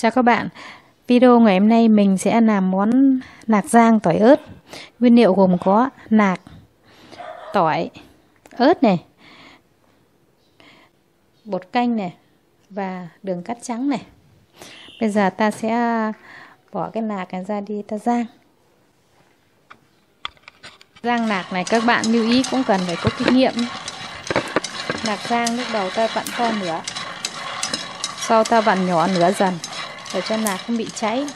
Chào các bạn. Video ngày hôm nay mình sẽ làm món nạc rang tỏi ớt. Nguyên liệu gồm có nạc, tỏi, ớt này Bột canh này Và đường cắt trắng này. Bây giờ ta sẽ bỏ cái nạc này ra đi ta rang. Rang nạc này các bạn lưu ý cũng cần phải có kinh nghiệm. Nạc rang lúc đầu ta vặn to nữa Sau ta vặn nhỏ nửa dần để cho nạc không bị cháy.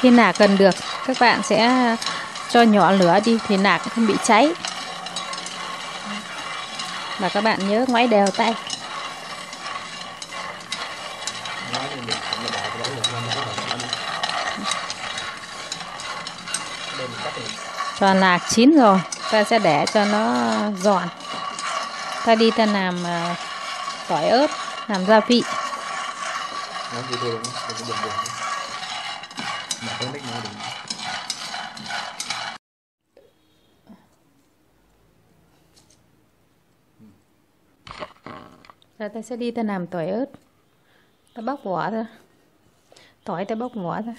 Khi nạc cần được các bạn sẽ cho nhỏ lửa đi thì nạc không bị cháy. Và các bạn nhớ ngoáy đều tay cho lạc chín rồi ta sẽ để cho nó giòn ta đi ta làm uh, tỏi ớt làm gia vị. Rồi ta sẽ đi ta làm tỏi ớt. Ta bóc vỏ ra Tỏi ta bóc vỏ ra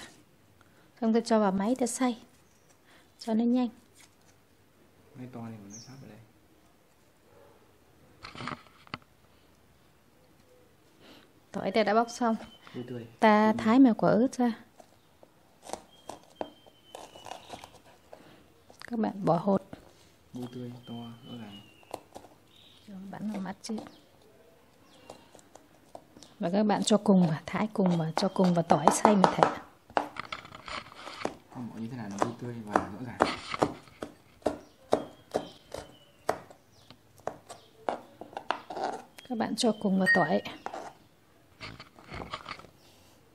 Xong ta cho vào máy ta xay cho nó nhanh. Máy to này mà nó sắp ở đây. Tỏi ta đã bóc xong. Ta thái mè quả ớt ra. Các bạn bỏ hột. Tươi to rõ ràng. Bắn vào mắt chứ và các bạn cho cùng vào thái cùng vào cho cùng vào tỏi xay mà thể. Không như thế nào nó tươi tươi và rõ ràng. Các bạn cho cùng vào tỏi.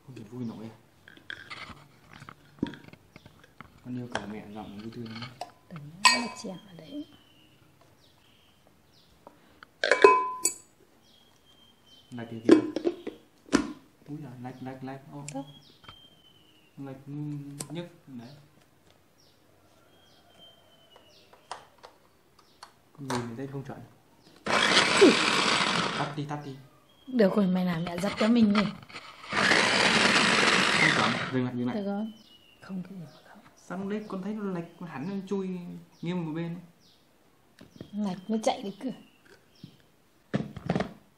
Không kịp vui nổi. Con yêu cầu mẹ giọng vui tươi lắm. Đừng chèn ở đấy lạch thì kìa úi giời lạch lạch lạch ô. Lệch nhất. Đấy. Nhìn thấy không chuẩn. Tắt đi tắt đi. Được rồi mày làm mẹ dập cho mình đi. Không chuẩn. Dừng lại dừng lại. Được rồi. Không cái gì không. Lúc đấy con thấy nó lệch hẳn nó chui nghiêng một bên? Lệch mới chạy được cửa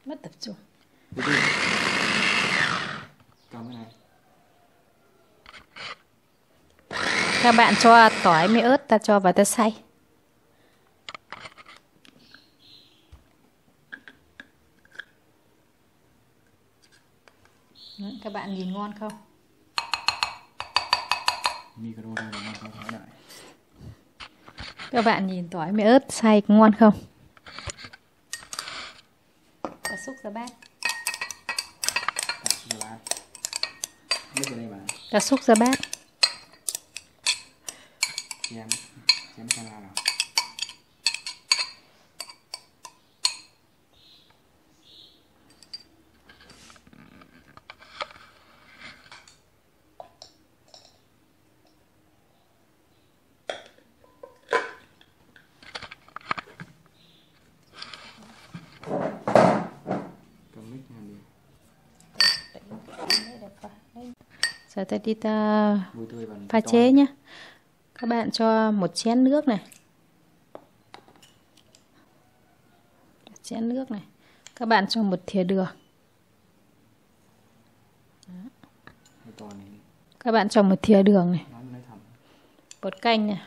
mất tập trung cầm cái này các bạn cho tỏi với ớt ta cho vào ta xay. Đấy, các bạn nhìn ngon không? Micro ngon các bạn nhìn tỏi với ớt xay ngon không? Ta xúc ra bát cá xúc ra bát chém chém camera nào cầm mic làm gì giờ ta đi ta vui tươi và pha chế nhé các bạn cho một chén nước này. Chén nước này. Các bạn cho một thìa đường. Các bạn cho một thìa đường này. Bột canh này.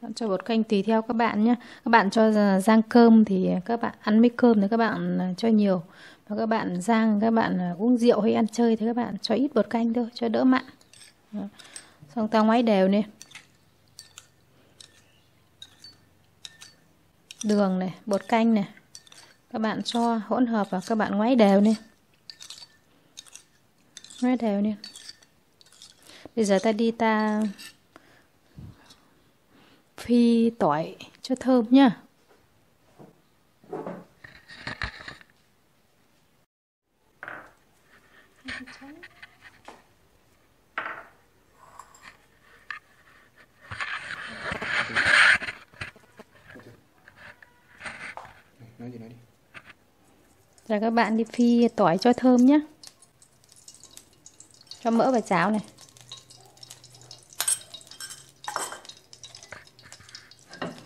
Bạn cho bột canh tùy theo các bạn nhé các bạn cho rang cơm thì các bạn ăn với cơm thì các bạn cho nhiều và các bạn rang các bạn à, uống rượu hay ăn chơi thì các bạn cho ít bột canh thôi, cho đỡ mặn. Đó. xong ta ngoáy đều lên đường này, bột canh này. Các bạn cho hỗn hợp và các bạn ngoáy đều lên ngoáy đều lên bây giờ ta đi ta phi tỏi cho thơm nhá. nói gì, nói đi. Rồi các bạn đi phi tỏi cho thơm nhé cho mỡ vào cháo này.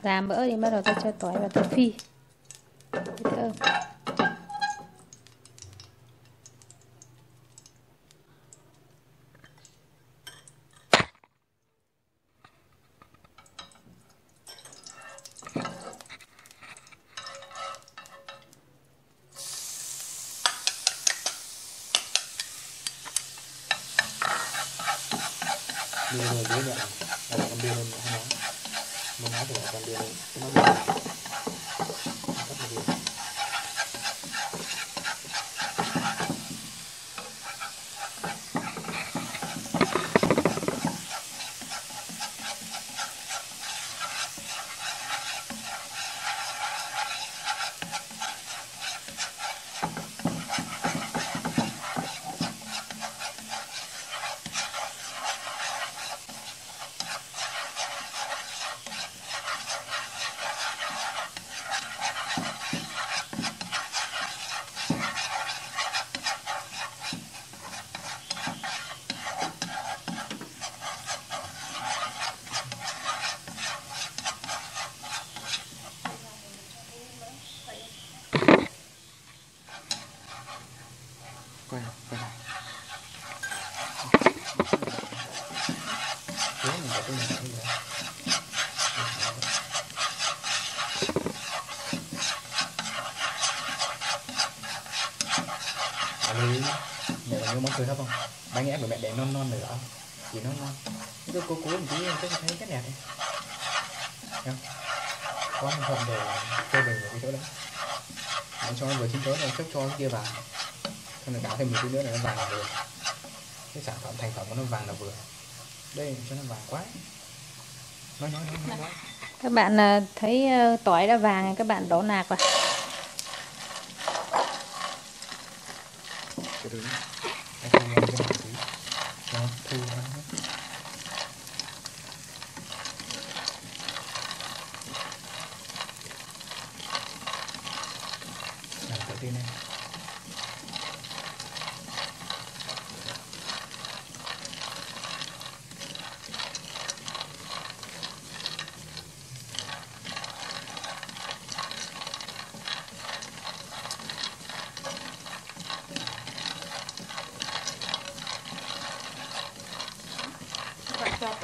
Làm mỡ thì bắt đầu ta cho tỏi vào tới phi. Thơm bia rồi dưới nhẹ là con bia lên không nói muốn nói quay lại quay lại Thế mình nhờ là món cười đó không bánh ép của mẹ để non non nữa chỉ non non cứ cố cố một tí em chắc thấy cái đẹp đấy không có một phần để chơi bình ở cái chỗ đó Để cho vừa chín tới rồi chốc cho cái kia vào cho nó đảo thêm một tí nữa là nó vàng là vừa. Cái sản phẩm thành phẩm của nó vàng là vừa. Đây cho nó vàng quá. Nói nói nói nói, nói. Các bạn à, thấy à, tỏi đã vàng các bạn đổ nạc vào. Từ từ anh không nghe cái này tí cho nó thu nó làm tự tin này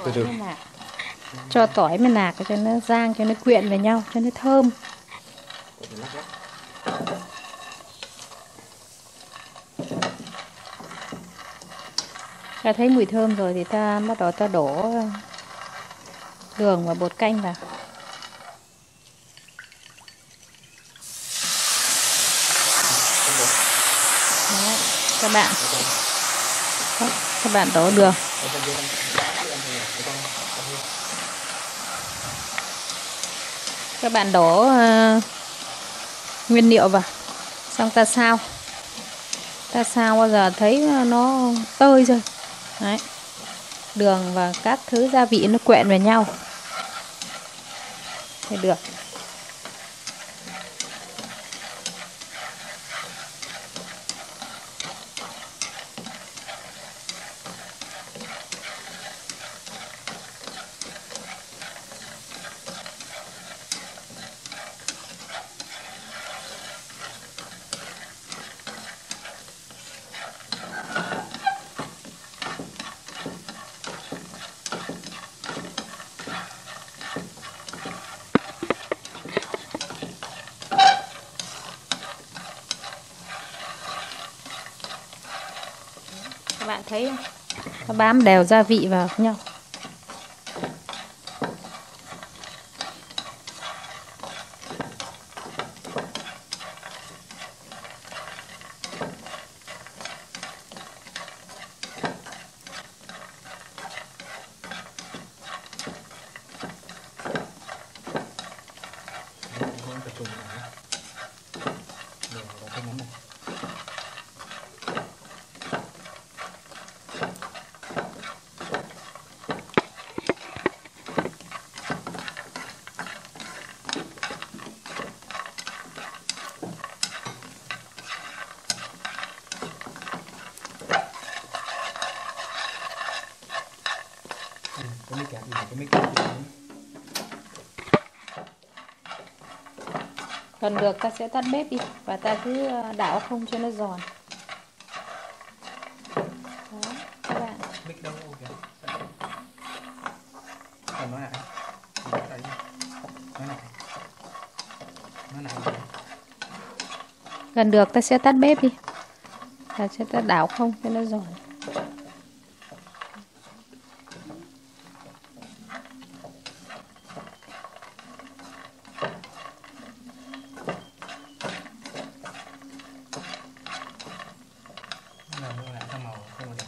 Dạ từ từ. Cho tỏi mới nạc cho nó rang cho nó quyện với nhau cho nó thơm Ta thấy mùi thơm rồi thì ta bắt đầu ta đổ đường và bột canh vào. Đấy, các bạn các bạn đổ đường các bạn đổ uh, nguyên liệu vào. Xong ta sao ta sao bao giờ thấy nó tơi rồi. Đấy. Đường và các thứ gia vị nó quẹn vào nhau. Thì được các bạn thấy không? Nó bám đều gia vị vào nhau không tập trung vào nữa. Đường vào cái món này. mới kẹp gì cái mic kẹp gì Gần được ta sẽ tắt bếp đi và ta cứ ờ, đảo không cho nó giòn. Đó, các bạn. mic đâu kìa còn lại nói lại nói lại nói lại Gần được ta sẽ tắt bếp đi. Ta sẽ ta đảo không cho nó giòn. làm mua lại sao màu không có đẹp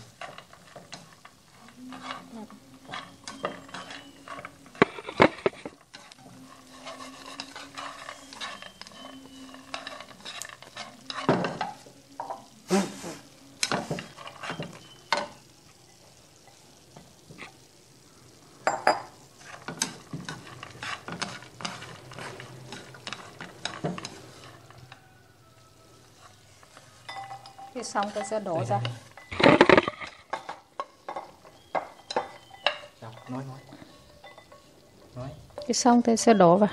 Khi xong ta sẽ đổ Đây, ra. đây, đây. Đọc, nói nói nói Khi xong ta sẽ đổ vào.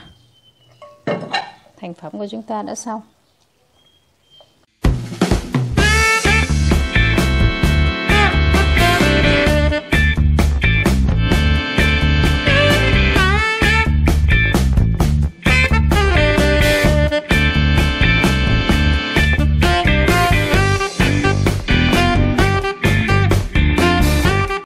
Thành phẩm của chúng ta đã xong.